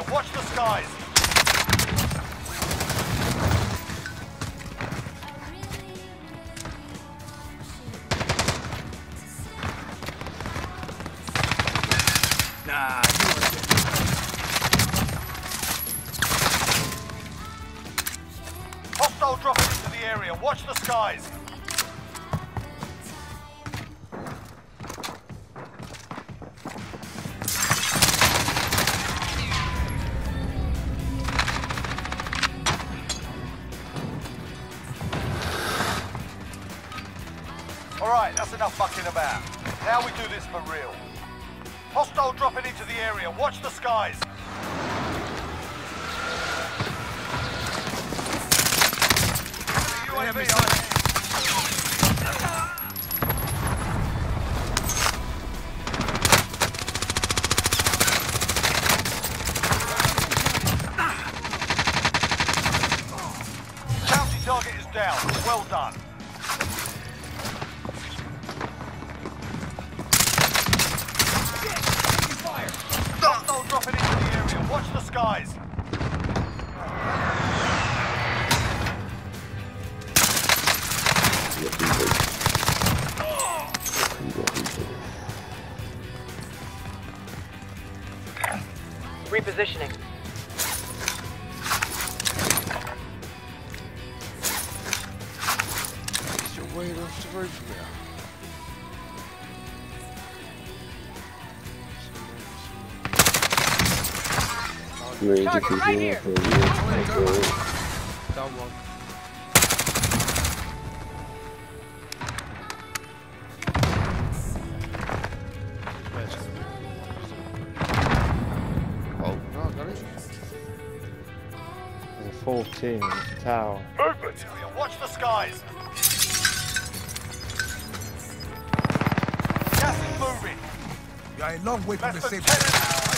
area. Watch the skies. Nah, Hostile dropping into the area. Watch the skies. Alright, that's enough fucking about. Now we do this for real. Hostile dropping into the area. Watch the skies. UAV on. Bounty target is down. Well done. Watch the skies. Repositioning. Get your weight off the roof now. Range Target right here. for you. Down one. Oh, no, I got it. And 14, tower. Movement. Watch the skies. Gas is moving. You are a long way from Less the than safe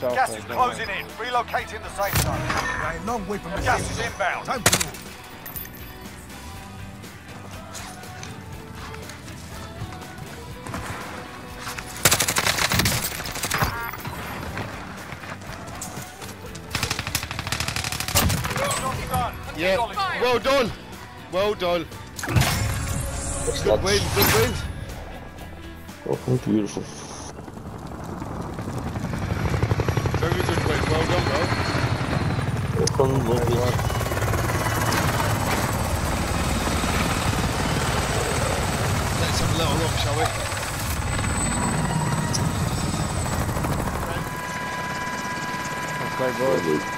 Gas is closing in. Relocating the safe zone. You are a long way from the Gas is inbound. Time to move. Yeah, well done. Well done. What's Good win, good win. Oh, beautiful. Very good win. Well done, bro. Welcome, lovely. Let's have a little look, shall we? Okay, boys.